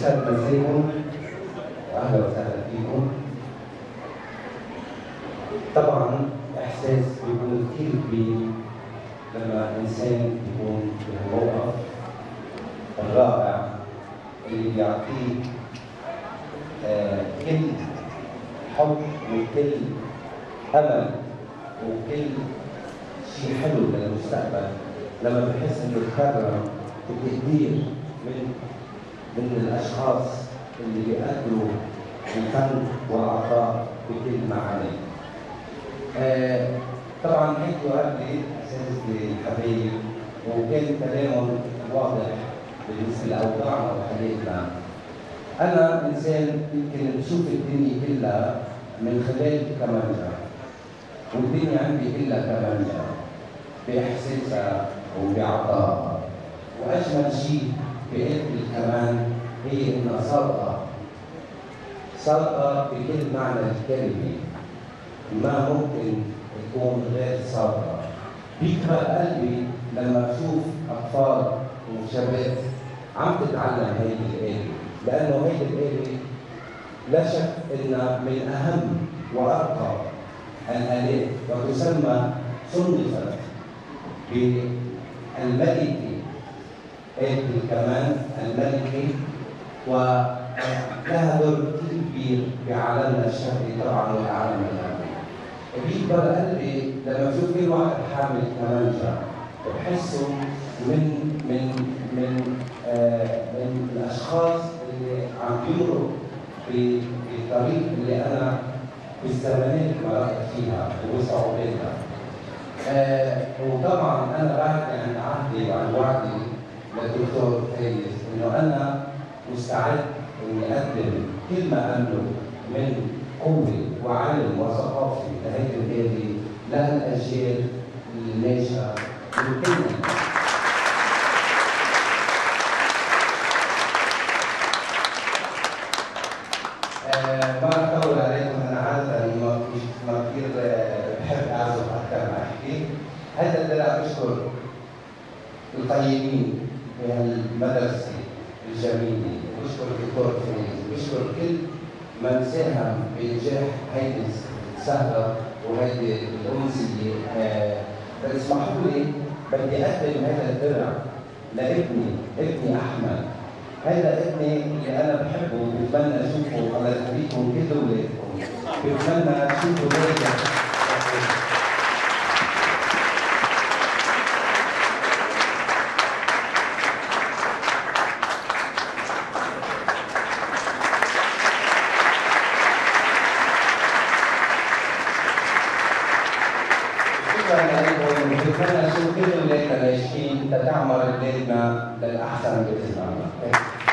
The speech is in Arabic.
يسعد مساكم وأهلا وسهلا فيكم. طبعا إحساس بيكون كثير كبير لما انسان بيكون بهالموقف الرائع اللي بيعطيك آه كل حب وكل أمل وكل شيء حلو للمستقبل. لما بحس إنه تكرر بتقدير من من الأشخاص اللي بيقدروا الفن والعطاء بكل معانيه. آه طبعا حكوا قبلي اساتذتي الحبايب وكان كلامهم واضح بالنسبة لأوضاعنا وحالتنا. أنا إنسان يمكن بشوف الدنيا كلها من خلال كمانجا والدنيا عندي إلا كمانجا بإحساسها وبعطائها وأجمل شيء بقلب الكمان هي انها صادقه صادقه بكل معنى الكلمة. ما ممكن تكون غير صادقه بيكبر قلبي لما أشوف أطفال وشباب عم تتعلم هيدي الآلة. لأنه هيدي الآلة لا شك إنها من أهم وأرقى الآلات وتسمى صنفت بالملكه آلة الكمان الملكي ولها دور كبير بعالمنا الشرقي طبعا والعالم الغربي. بيكبر قلبي لما بشوف كل واحد حامل كمانجا بحسه من من من آه من الأشخاص اللي عم بيمروا بالطريق اللي أنا بالزمانات مرقت فيها وصعوباتها. آه وطبعا أنا بعد عن عهدي وعن وعدي للدكتور فايز إنه أنا مستعد إني أقدم كل ما أملك من قوة وعلم وثقافة لهيدي البلاد للاجيال الناشئه من كل القيمين في الجميلة. بشكر الدكتور فايز بشكر كل من ساهم بإنجاح هيدي السهرة وهيدي الأمسية آه اسمحوا لي بدي أقدم هذا الدرع لابني ابني أحمد. هذا ابني اللي أنا بحبه وبتمنى أشوفه. الله يخليكم كل أولادكم بتمنى أشوفه. ناجح نتمنى نشوف كل ولادنا ناجحين تتعمر للاحسن باذن الله.